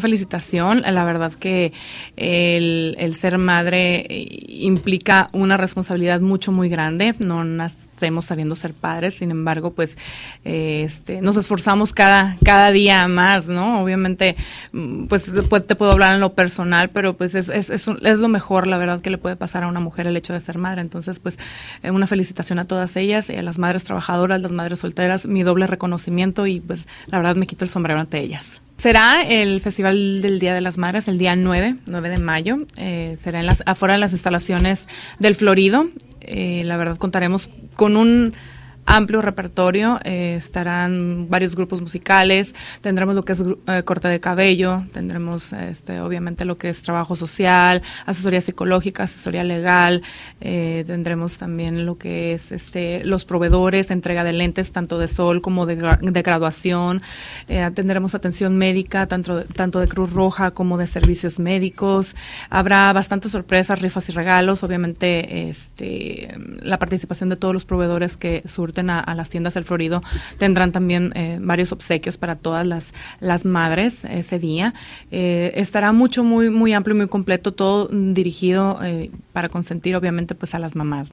Felicitación, la verdad que el, ser madre eh, implica una responsabilidad mucho, muy grande. No nacemos sabiendo ser padres, sin embargo, pues eh, este, nos esforzamos cada, cada día más, ¿no? Obviamente, mm, pues te puedo hablar en lo personal, pero pues es, es, es, es, lo mejor, la verdad, que le puede pasar a una mujer el hecho de ser madre. Entonces, pues eh, una felicitación a todas ellas, a las madres trabajadoras, las madres solteras, mi doble reconocimiento y pues la verdad me quito el sombrero ante ellas. Será el Festival del Día de las Madres el día 9, 9 de mayo. Eh, será en las, afuera de las instalaciones del Florido. Eh, la verdad contaremos con un amplio repertorio, eh, estarán varios grupos musicales, tendremos lo que es eh, corte de cabello, tendremos este, obviamente lo que es trabajo social, asesoría psicológica, asesoría legal, eh, tendremos también lo que es este, los proveedores, entrega de lentes tanto de sol como de, graduación, tendremos atención médica tanto, tanto de Cruz Roja como de servicios médicos, habrá bastantes sorpresas, rifas y regalos, obviamente este, la participación de todos los proveedores que surten a, las tiendas del Florido tendrán también eh, varios obsequios para todas las, las madres ese día. Eh, estará mucho, muy, muy amplio y muy completo, todo dirigido eh, para consentir obviamente pues a las mamás.